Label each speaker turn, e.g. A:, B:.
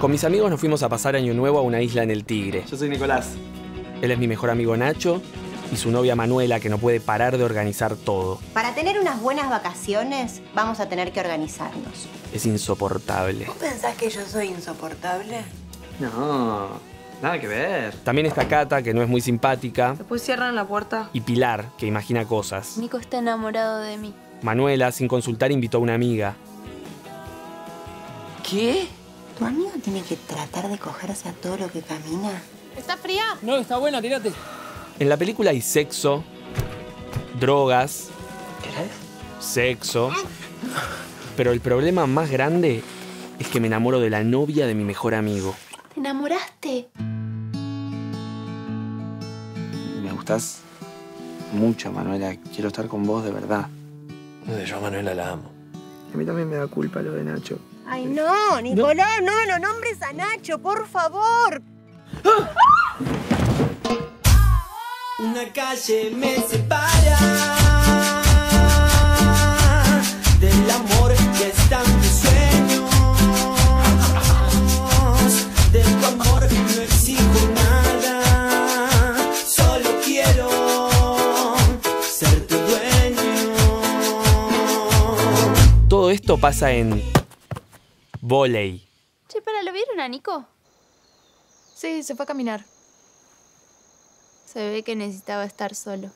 A: Con mis amigos nos fuimos a pasar Año Nuevo a una isla en el Tigre.
B: Yo soy Nicolás.
A: Él es mi mejor amigo Nacho y su novia Manuela que no puede parar de organizar todo.
C: Para tener unas buenas vacaciones vamos a tener que organizarnos.
A: Es insoportable.
D: ¿Vos pensás que yo soy insoportable?
B: No, nada que ver.
A: También está Cata, que no es muy simpática,
E: Después cierran la puerta.
A: y Pilar, que imagina cosas.
F: Nico está enamorado de mí.
A: Manuela, sin consultar, invitó a una amiga.
D: ¿Qué? ¿Tu amigo tiene que tratar de cogerse a todo lo que camina?
E: ¿Está fría?
G: No, está buena, tirate.
A: En la película hay sexo, drogas,
B: ¿Querés?
A: sexo. Pero el problema más grande es que me enamoro de la novia de mi mejor amigo.
F: ¿Te enamoraste?
B: Me gustás mucho, Manuela. Quiero estar con vos de verdad.
G: Yo a Manuela la amo.
B: A mí también me da culpa lo de Nacho.
C: Ay, no, Nicolás, no, no nombres a Nacho, por favor.
H: Una calle me separa del amor que está en mis sueños. De tu amor no exijo nada, solo quiero ser tu dueño.
A: Todo esto pasa en volei.
F: Che, para, ¿lo vieron a Nico?
E: Sí, se fue a caminar.
F: Se ve que necesitaba estar solo.